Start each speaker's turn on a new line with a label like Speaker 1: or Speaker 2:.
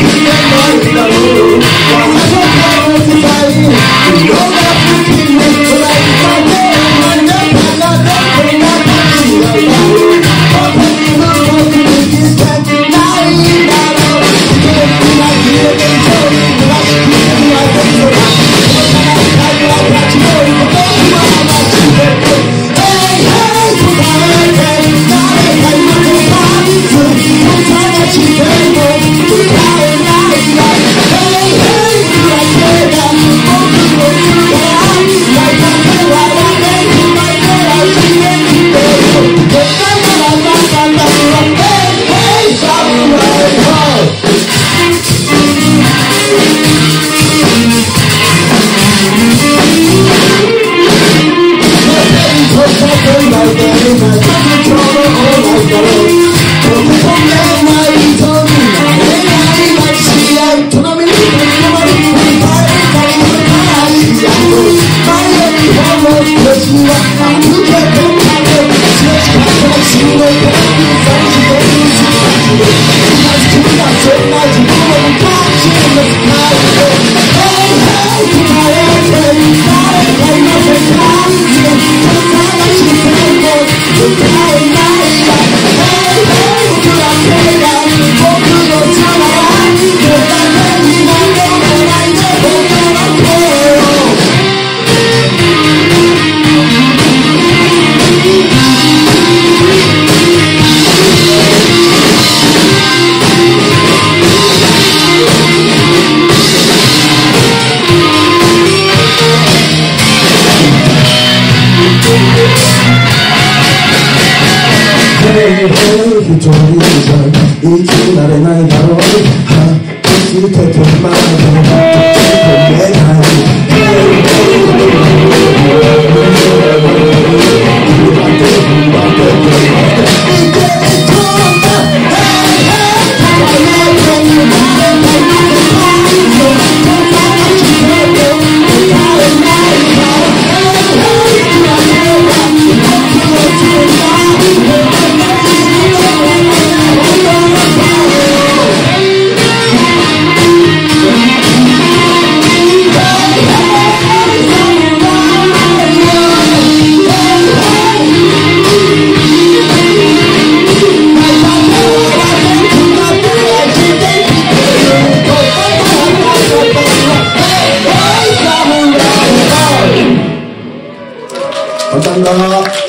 Speaker 1: Yeah. Thank you. 내 부조리상 이 주날의 나의 바로 하 Allah.